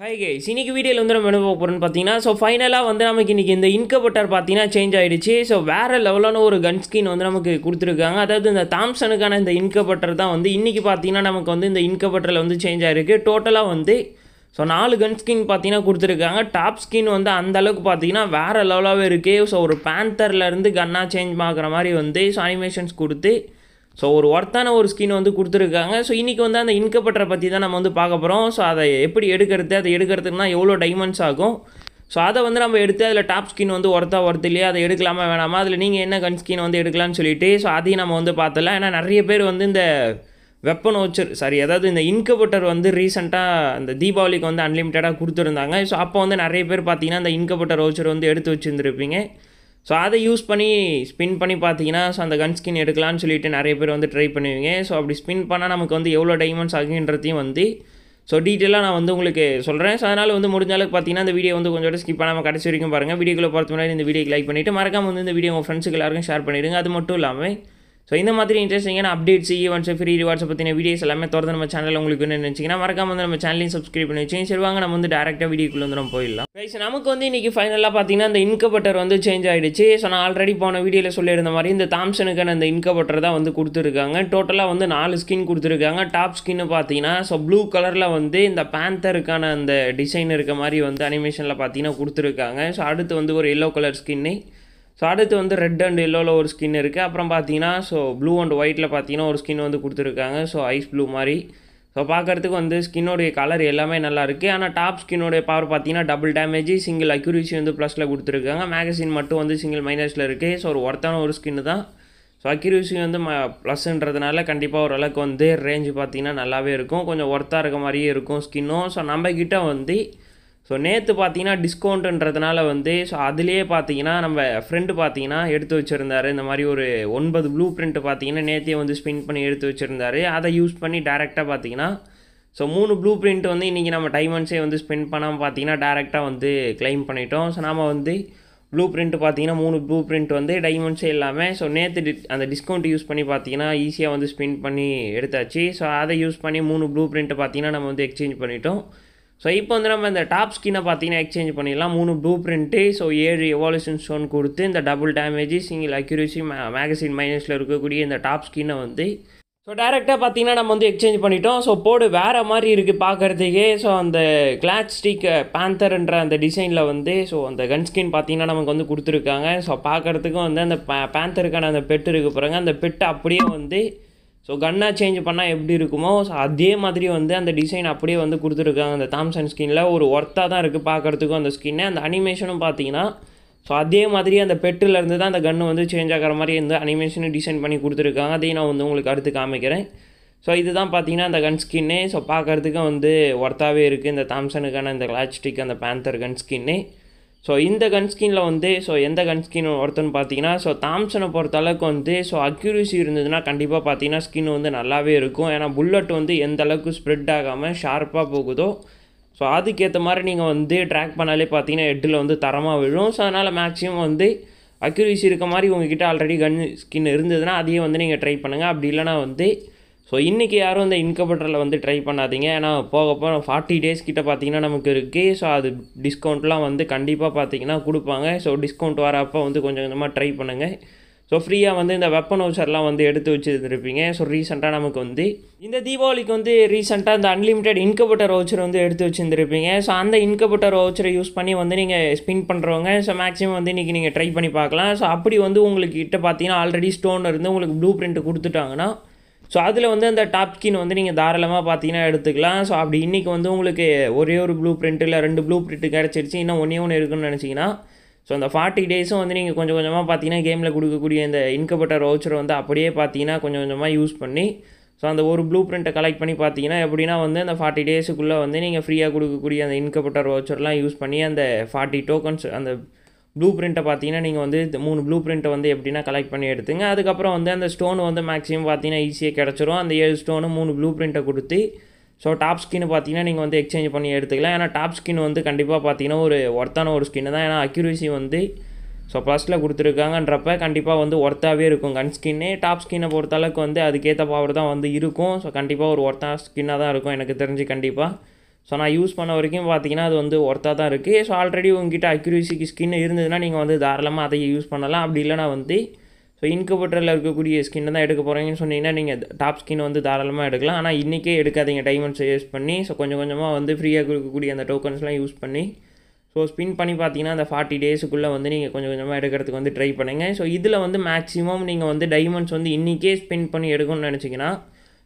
Hi guys இன்னைக்கு வீடியோவில் வந்து நம்ம என்ன பார்க்க போகிறோம்னு பார்த்தீங்கன்னா ஸோ ஃபைனலாக வந்து நமக்கு இன்றைக்கி இந்த இன்கபட்டர் பார்த்தீங்கன்னா சேஞ்ச் ஆகிடுச்சு ஸோ வேறு லெவலான ஒரு கன் ஸ்கின் வந்து நமக்கு கொடுத்துருக்காங்க. அதாவது இந்த தாம்சனுக்கான இந்த இன்கபட்டர் தான் வந்து இன்றைக்கி பார்த்தீங்கன்னா நமக்கு வந்து இந்த இன்கபட்டரில் வந்து சேஞ்ச் ஆகிருக்கு டோட்டலாக வந்து ஸோ நாலு கன் ஸ்கின் பார்த்தீங்கன்னா கொடுத்துருக்காங்க. டாப் ஸ்கின் வந்து அந்த அளவுக்கு பார்த்தீங்கன்னா வேறு லெவலாகவே இருக்குது ஸோ ஒரு பேந்தர்லேருந்து கன்னாக சேஞ்ச் ஆகுற மாதிரி வந்து ஸோ அனிமேஷன்ஸ் கொடுத்து ஸோ ஒரு ஒர்த்தான ஒரு ஸ்கின் வந்து கொடுத்துருக்காங்க. ஸோ இன்றைக்கி வந்து அந்த இன்கப்பட்டரை பற்றி தான் நம்ம வந்து பார்க்க போகிறோம் ஸோ அதை எப்படி எடுக்கிறது? அதை எடுக்கிறதுக்குனா எவ்வளோ டைமண்ட்ஸ் ஆகும்? ஸோ அதை வந்து நம்ம எடுத்து அதில் டாப் ஸ்கின் வந்து ஒர்த்தா ஒர்த்து இல்லையா? அதை எடுக்கலாமா வேணாமா? அதில் நீங்கள் என்ன கன் ஸ்கின் வந்து எடுக்கலாம்னு சொல்லிட்டு ஸோ அதையும் நம்ம வந்து பார்த்தலாம் ஏன்னா நிறைய பேர் வந்து இந்த வெப்பன் ஓச்சர் சாரி அதாவது இந்த இன்கபட்டர் வந்து ரீசெண்டாக அந்த தீபாவளிக்கு வந்து அன்லிமிட்டடாக கொடுத்துருந்தாங்க. ஸோ அப்போ வந்து நிறைய பேர் பார்த்தீங்கன்னா இந்த இன்கபட்டர் ஓச்சர் வந்து எடுத்து வச்சுருந்துருப்பீங்க. ஸோ அதை யூஸ் பண்ணி ஸ்பின் பண்ணி பார்த்தீங்கன்னா ஸோ அந்த கன் ஸ்கின் எடுக்கலாம்னு சொல்லிட்டு நிறைய பேர் வந்து ட்ரை பண்ணுவீங்க. ஸோ அப்படி ஸ்பின் பண்ணால் நமக்கு வந்து எவ்வளோ டைமண்ட்ஸ் ஆகுன்றதையும் வந்து ஸோ டீட்டெயிலாக நான் வந்து உங்களுக்கு சொல்கிறேன் ஸோ அதனால் வந்து முடிஞ்ச அளவுக்கு பார்த்தீங்கன்னா இந்த வீடியோ வந்து கொஞ்சம் ஸ்கிப் பண்ணாமல் கடைசி வரைக்கும் பாருங்கள் வீடியோக்குள்ளே பார்த்து முன்னாடி இந்த வீடியோக்கு லைக் பண்ணிவிட்டு மறக்காமல் வந்து இந்த வீடியோ உங்கள் ஃப்ரெண்ட்ஸுக்கு எல்லாருக்கும் ஷேர் பண்ணிடுங்க. அது மட்டும் இல்லாமல் ஸோ இந்த மாதிரி இன்ட்ரெஸ்டிங்கான அப்டேட்ஸ் ஈவெண்ட்ஸ் ஃப்ரீ ரிவார்ட்ஸை பற்றின வீடியோஸ் எல்லாமே தொடர்ந்து நம்ம சேனலில் உங்களுக்கு என்ன நினச்சிங்கன்னா மறக்காம வந்து நம்ம சேனலையும் சப்ஸ்கிரைப் பண்ணி வச்சு சரி வாங்க நம்ம வந்து டேரெக்டாக வீடியோக்குள்ள வந்து நம்ம போயிடலாம். கைஸ் நமக்கு வந்து இன்றைக்கி ஃபைனலாக பார்த்தீங்கன்னா இந்த இன்கபட்டர் வந்து சேஞ்ச் ஆகிடுச்சு ஸோ நான் ஆல்ரெடி போன வீடியோவில் சொல்லியிருந்த மாதிரி இந்த தாம்சனுக்கான அந்த இன்கபட்டர் தான் வந்து கொடுத்துருக்காங்க. டோட்டலாக வந்து நாலு ஸ்கின் கொடுத்துருக்காங்க. டாப் ஸ்கின்னு பார்த்தீங்கன்னா ஸோ ப்ளூ கலரில் வந்து இந்த பேந்தருக்கான அந்த டிசைன் இருக்க மாதிரி வந்து அனிமேஷனில் பார்த்தீங்கன்னா கொடுத்துருக்காங்க. ஸோ அடுத்து வந்து ஒரு எல்லோ கலர் ஸ்கின்னு ஸோ அடுத்து வந்து ரெட் அண்ட் எல்லோவில் ஒரு ஸ்கின் இருக்குது அப்புறம் பார்த்தீங்கன்னா ஸோ ப்ளூ அண்ட் ஒயிட்டில் பார்த்தீங்கன்னா ஒரு ஸ்கின் வந்து கொடுத்துருக்காங்க. ஸோ ஐஸ் ப்ளூ மாதிரி. ஸோ பார்க்குறதுக்கு வந்து ஸ்கின்னோடைய கலர் எல்லாமே நல்லா இருக்குது ஆனால் டாப் ஸ்கின்னோடைய பவர் பார்த்தீங்கன்னா டபுள் டேமேஜ் சிங்கிள் அக்யூரிசி வந்து ப்ளஸில் கொடுத்துருக்காங்க. மேகசின் மட்டும் வந்து சிங்கிள் மைனஸில் இருக்குது ஸோ ஒரு ஒர்த்தான ஒரு ஸ்கின்னு தான். ஸோ அக்யூரிசி வந்து ம ப்ளஸ்ன்றதுனால கண்டிப்பாக ஓரளவுக்கு வந்து ரேஞ்சு பார்த்தீங்கன்னா நல்லாவே இருக்கும். கொஞ்சம் ஒர்த்தாக இருக்க மாதிரியே இருக்கும் ஸ்கின்னும் ஸோ நம்மக்கிட்ட வந்து ஸோ நேற்று பார்த்தீங்கன்னா டிஸ்கவுண்ட்டுன்றதுனால வந்து ஸோ அதுலேயே பார்த்தீங்கன்னா நம்ம ஃப்ரெண்டு பார்த்தீங்கன்னா எடுத்து வச்சுருந்தாரு. இந்த மாதிரி ஒரு ஒன்பது ப்ளூ பிரிண்ட்டு பார்த்தீங்கன்னா நேற்றே வந்து ஸ்பின் பண்ணி எடுத்து வச்சுருந்தாரு. அதை யூஸ் பண்ணி டேரெக்டாக பார்த்தீங்கன்னா ஸோ மூணு ப்ளூ பிரிண்ட் வந்து இன்றைக்கி நம்ம டைமண்ட்ஸே வந்து ஸ்பெண்ட் பண்ணாமல் பார்த்தீங்கன்னா டேரெக்டாக வந்து கிளைம் பண்ணிட்டோம். ஸோ நாம் வந்து ப்ளூ பிரிண்ட் பார்த்தீங்கன்னா மூணு ப்ளூ பிரிண்ட் வந்து டைமண்ட்ஸே இல்லாமல் ஸோ நேற்று டி அந்த டிஸ்கவுண்ட் யூஸ் பண்ணி பார்த்தீங்கன்னா ஈஸியாக வந்து ஸ்பின் பண்ணி எடுத்தாச்சு. ஸோ அதை யூஸ் பண்ணி மூணு ப்ளூ பிரிண்ட்டை பார்த்தீங்கன்னா நம்ம வந்து எக்ஸ்சேஞ்ச் பண்ணிட்டோம். ஸோ இப்போ வந்து நம்ம இந்த டாப் ஸ்கின்னை பார்த்தீங்கன்னா எக்ஸ்சேஞ்ச் பண்ணிடலாம். மூணு ப்ளூ பிரிண்ட்டு ஸோ ஏழு எவால்யூஷன் ஸ்டோன் கொடுத்து இந்த double damage single accuracy magazine மைனஸில் இருக்கக்கூடிய இந்த டாப் ஸ்கின்னை வந்து ஸோ டேரெக்டாக பார்த்தீங்கன்னா நம்ம வந்து எக்ஸ்சேஞ்ச் பண்ணிட்டோம். ஸோ போர்டு வேறு மாதிரி இருக்குது பார்க்குறதுக்கே. ஸோ அந்த கிளாத் ஸ்டிக் பேந்தர்ன்ற அந்த டிசைனில் வந்து ஸோ அந்த கன் ஸ்கின் பார்த்தீங்கன்னா நமக்கு வந்து கொடுத்துருக்காங்க. ஸோ பார்க்குறதுக்கும் வந்து அந்த பே பேந்தருக்கான அந்த பெட்டு இருக்குது பாருங்கள் அந்த பெட்டு அப்படியே வந்து ஸோ கன்னாக சேஞ்ச் பண்ணால் எப்படி இருக்குமோ ஸோ அதே மாதிரி வந்து அந்த டிசைன் அப்படியே வந்து கொடுத்துருக்காங்க. அந்த தாம்சன் ஸ்கின்னில் ஒரு ஒர்த்தாக தான் இருக்குது பார்க்குறதுக்கும் அந்த ஸ்கின்னு அந்த அனிமேஷனும் பார்த்தீங்கன்னா ஸோ அதே மாதிரி அந்த பெட்டிலேருந்து தான் அந்த கன்று வந்து சேஞ்ச் ஆகிற மாதிரி இந்த அனிமேஷனும் டிசைன் பண்ணி கொடுத்துருக்காங்க. அதையும் நான் வந்து உங்களுக்கு அடுத்து காமிக்கிறேன். ஸோ இதுதான் பார்த்தீங்கன்னா அந்த கன் ஸ்கின்னு ஸோ பார்க்குறதுக்கும் வந்து ஒர்த்தாகவே இருக்குது இந்த தாம்சனுக்கான இந்த கிளாஸ்டிக் அந்த பேந்தர் கன் ஸ்கின்னு ஸோ இந்த கன் ஸ்கின்னில் வந்து ஸோ எந்த கன் ஸ்கின் ஒருத்தன்னு பார்த்தீங்கன்னா ஸோ தாம்சனை பொறுத்த அளவுக்கு வந்து ஸோ அக்யூரிசி இருந்ததுன்னா கண்டிப்பாக பார்த்தீங்கன்னா ஸ்கின் வந்து நல்லாவே இருக்கும். ஏன்னா புல்லட் வந்து எந்த அளவுக்கு ஸ்ப்ரெட் ஆகாமல் ஷார்ப்பாக போகுதோ ஸோ அதுக்கேற்ற மாதிரி நீங்கள் வந்து ட்ராக் பண்ணாலே பார்த்தீங்கன்னா ஹெட்டில் வந்து தரமாக விழும். ஸோ அதனால் மேக்ஸிமம் வந்து அக்யூரிசி இருக்க மாதிரி உங்ககிட்ட ஆல்ரெடி கன் ஸ்கின் இருந்ததுன்னா அதையே வந்து நீங்கள் ட்ரை பண்ணுங்கள் அப்படி இல்லைனா வந்து ஸோ இன்றைக்கி யாரும் இந்த இன்கபட்டரில் வந்து ட்ரை பண்ணாதீங்க. ஏன்னா போக போக ஃபார்ட்டி டேஸ் கிட்ட பார்த்தீங்கன்னா நமக்கு இருக்குது ஸோ அது டிஸ்கவுண்ட்லாம் வந்து கண்டிப்பாக பார்த்தீங்கன்னா கொடுப்பாங்க. ஸோ டிஸ்கவுண்ட் வரப்போ வந்து கொஞ்சம் கொஞ்சமாக ட்ரை பண்ணுங்கள் ஸோ ஃப்ரீயாக வந்து இந்த வெப்பன் ஹவுசர்லாம் வந்து எடுத்து வச்சுருந்துருப்பீங்க. ஸோ ரீசெண்டாக நமக்கு வந்து இந்த தீபாவளிக்கு வந்து ரீசெண்டாக இந்த அன்லிமிட்டெட் இன்கபட்டர் வவுச்சர் வந்து எடுத்து வச்சுருந்துருப்பீங்க. ஸோ அந்த இன்கபட்டர் வவுச்சரை யூஸ் பண்ணி வந்து நீங்கள் ஸ்பின் பண்ணுறவங்க ஸோ மேக்ஸிமம் வந்து இன்றைக்கி நீங்கள் ட்ரை பண்ணி பார்க்கலாம். ஸோ அப்படி வந்து உங்களுக்கு கிட்ட பார்த்தீங்கன்னா ஆல்ரெடி ஸ்டோன் இருந்து உங்களுக்கு ப்ளூ பிரிண்ட் கொடுத்துட்டாங்கன்னா ஸோ அதில் வந்து அந்த டாப் ஸ்கின் வந்து நீங்கள் தாராளமாக பார்த்தீங்கன்னா எடுத்துக்கலாம். ஸோ அப்படி இன்றைக்கி வந்து உங்களுக்கு ஒரே ஒரு ப்ளூ பிரிண்ட் இல்லை ரெண்டு ப்ளூ பிரிண்ட்டு கிடச்சிருச்சு இன்னும் ஒன்றே ஒன்று இருக்குன்னு நினச்சிங்கன்னா ஸோ அந்த ஃபார்ட்டி டேஸும் வந்து நீங்கள் கொஞ்சம் கொஞ்சமாக பார்த்தீங்கன்னா கேமில் கொடுக்கக்கூடிய இந்த இன்கப்பட்ட ரோச்சரை வந்து அப்படியே பார்த்தீங்கன்னா கொஞ்சம் கொஞ்சமாக யூஸ் பண்ணி ஸோ அந்த ஒரு ப்ளூ பிரிண்ட்டை கலெக்ட் பண்ணி பார்த்தீங்கன்னா எப்படின்னா வந்து அந்த ஃபார்ட்டி டேஸுக்குள்ளே வந்து நீங்கள் ஃப்ரீயாக கொடுக்கக்கூடிய அந்த இன்கப்பட்ட ரோச்சர்லாம் யூஸ் பண்ணி அந்த ஃபார்ட்டி டோக்கன்ஸ் அந்த ப்ளூ பிரிண்ட்டை பார்த்தீங்கன்னா நீங்கள் வந்து மூணு ப்ளூ பிரிண்ட்டை வந்து எப்படின்னா கலெக்ட் பண்ணி எடுத்துங்க. அதுக்கப்புறம் வந்து அந்த ஸ்டோன் வந்து மேக்ஸிமம் பார்த்தீங்கன்னா ஈஸியாக கிடச்சிரும். அந்த ஏழு ஸ்டோனு மூணு ப்ளூ பிரிண்ட்டை கொடுத்து ஸோ டாப் ஸ்கின் பார்த்தீங்கன்னா நீங்கள் வந்து எக்ஸ்சேஞ்ச் பண்ணி எடுத்துக்கலாம். ஏன்னா டாப் ஸ்கின் வந்து கண்டிப்பாக பார்த்தீங்கன்னா ஒரு ஒர்த்தான ஒரு ஸ்கின் தான். ஏன்னா அக்யூரசி வந்து ஸோ ப்ளஸில் கொடுத்துருக்காங்கன்றப்ப கண்டிப்பாக வந்து ஒர்த்தாகவே இருக்கும் கன் ஸ்கின்னே டாப் ஸ்கின்னை பொறுத்தளவுக்கு வந்து அதுக்கேற்ற பவர் தான் வந்து இருக்கும். ஸோ கண்டிப்பாக ஒரு ஒர்த்தான ஸ்கின்னாக தான் இருக்கும் எனக்கு தெரிஞ்சு கண்டிப்பாக ஸோ நான் யூஸ் பண்ண வரைக்கும் பார்த்தீங்கன்னா அது வந்து ஒர்த்தாக தான் இருக்குது ஸோ ஆல்ரெடி உங்ககிட்ட அக்யூரேசிக்கு ஸ்கின் இருந்ததுன்னா நீங்கள் வந்து தாராளமாக அதை யூஸ் பண்ணலாம். அப்படி இல்லைனா வந்து ஸோ இன்குபேட்டரில் இருக்கக்கூடிய ஸ்கின் தான் எடுக்க போகிறீங்கன்னு சொன்னீங்கன்னா நீங்கள் டாப் ஸ்கின் வந்து தாராளமாக எடுக்கலாம். ஆனால் இன்றைக்கே எடுக்காதீங்க. டைமண்ட்ஸை யூஸ் பண்ணி ஸோ கொஞ்சம் கொஞ்சமாக வந்து ஃப்ரீயாக கொடுக்கக்கூடிய அந்த டோக்கன்ஸ்லாம் யூஸ் பண்ணி ஸோ ஸ்பின் பண்ணி பார்த்தீங்கன்னா அந்த ஃபார்ட்டி டேஸுக்குள்ளே வந்து நீங்கள் கொஞ்சம் கொஞ்சமாக எடுக்கிறதுக்கு வந்து ட்ரை பண்ணுங்கள் ஸோ இதில் வந்து மேக்ஸிமம் நீங்கள் வந்து டைமண்ட்ஸ் வந்து இன்றைக்கே ஸ்பெண்ட் பண்ணி எடுக்கணும்னு நினச்சிங்கன்னா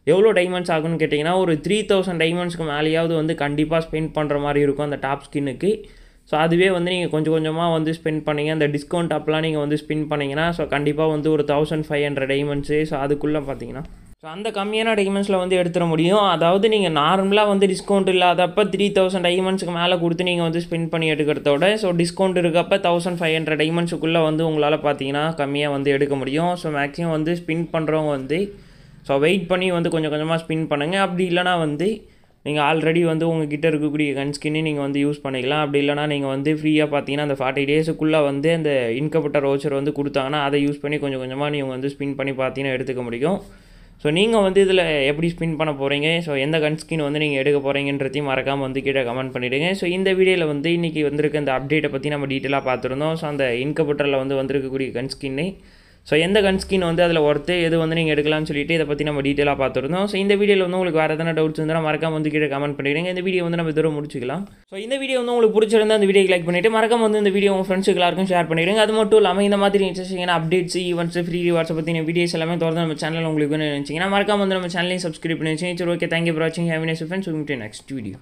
எவ்வளோ டைமண்ட்ஸ் ஆகும்னு கேட்டிங்கன்னா ஒரு த்ரீ தௌசண்ட் டைமண்ட்ஸ்க்கு மேலேயாவது வந்து கண்டிப்பாக ஸ்பெண்ட் பண்ணுற மாதிரி இருக்கும் அந்த டாப் ஸ்கின்னுக்கு ஸோ அதுவே வந்து நீங்கள் கொஞ்சம் கொஞ்சமாக வந்து ஸ்பெண்ட் பண்ணீங்க. அந்த டிஸ்கவுண்ட் அப்பெலாம் நீங்கள் வந்து ஸ்பின் பண்ணிங்கன்னா ஸோ கண்டிப்பாக வந்து ஒரு thousand five hundred diamonds so அதுக்குள்ளே பார்த்தீங்கன்னா ஸோ அந்த கம்மியான டைமண்ட்ஸில் வந்து எடுத்துட முடியும். அதாவது நீங்கள் நார்மலாக வந்து டிஸ்கவுண்ட் இல்லாதப்போ த்ரீ தௌசண்ட் டைமண்ட்ஸ்க்கு மேலே கொடுத்து நீங்கள் வந்து ஸ்பெண்ட் பண்ணி எடுக்கிறதோட ஸோ டிஸ்கவுண்ட் இருக்கப்போ தௌசண்ட் ஃபைவ் ஹண்ட்ரட் டைமண்ட்ஸுக்குள்ளே வந்து உங்களால் பார்த்தீங்கன்னா கம்மியாக வந்து எடுக்க முடியும். ஸோ மேக்ஸிமம் வந்து ஸ்பின் பண்ணுறவங்க வந்து ஸோ வெயிட் பண்ணி வந்து கொஞ்சம் கொஞ்சமாக ஸ்பின் பண்ணுங்கள் அப்படி இல்லைனா வந்து நீங்கள் ஆல்ரெடி வந்து உங்ககிட்ட இருக்கக்கூடிய கன் ஸ்கின்னு நீங்கள் வந்து யூஸ் பண்ணிக்கலாம். அப்படி இல்லைனா நீங்கள் வந்து ஃப்ரீயாக பார்த்தீங்கன்னா அந்த ஃபார்ட்டி டேஸுக்குள்ளே வந்து அந்த இன்கப்பட்ட ரோச்சர் வந்து கொடுத்தாங்கன்னா அதை யூஸ் பண்ணி கொஞ்சம் கொஞ்சமாக நீங்கள் வந்து ஸ்பின் பண்ணி பார்த்தீங்கன்னா எடுத்துக்க முடியும். ஸோ நீங்கள் வந்து இதில் எப்படி ஸ்பின் பண்ண போகிறீங்க ஸோ எந்த கன் ஸ்கின் வந்து நீங்கள் எடுக்க போகிறீங்கன்றதையும் மறக்காமல் வந்து கீழே கமெண்ட் பண்ணிவிடுங்க ஸோ இந்த வீடியோவில் வந்து இன்றைக்கி வந்திருக்க இந்த அப்டேட்டை பற்றி நம்ம டீட்டெயிலாக பார்த்துருந்தோம். ஸோ அந்த இன்கப்பட்டரில் வந்து வந்திருக்கக்கூடிய கன் ஸ்கின்னு ஸோ எந்த கன் ஸ்கின் வந்து அதில் ஒர்த்து எது வந்து நீங்கள் எடுக்கலாம்னு சொல்லிட்டு இதை பற்றி நம்ம டீட்டெயிலாக பார்த்துருந்தோம். ஸோ இந்த வீடியோவில் வந்து உங்களுக்கு வேறு எதனா டவுட்ஸ் இருந்தால் மறக்காம வந்து கீழே கமெண்ட் பண்ணிடுங்க. இந்த வீடியோ வந்து நம்ம தூரம் முடிச்சிக்கலாம். ஸோ இந்த வீடியோ வந்து உங்களுக்கு பிடிச்சிருந்தா அந்த வீடியோ லைக் பண்ணிவிட்டு மறக்காம வந்து இந்த வீடியோ உங்கள் ஃப்ரெண்ட்ஸுக்கு எல்லாருக்கும் ஷேர் பண்ணிடுங்க. அது மட்டும் இல்லாமல் இந்த மாதிரி இன்ட்ரெஸ்டிங்கான அப்டேட்ஸ் ஈவெண்ட்ஸ் ஃப்ரீ ரிவார்ட்ஸை பற்றின வீடியோஸ் எல்லாமே தொடர்ந்து நம்ம சேனல் உங்களுக்கு வேணும்னு நினச்சிங்கன்னா மறக்காம வந்து நம்ம சேனலையும் சப்ஸ்கிரைப் பண்ணி வச்சு சரி ஓகே தேங்க்யூ ஃபார் வாட்சிங் ஹேவினஸ் ஃப்ரெண்ட்ஸ் ஃப்ரெண்ட்ஸ் நெக்ஸ்ட் வீடியோ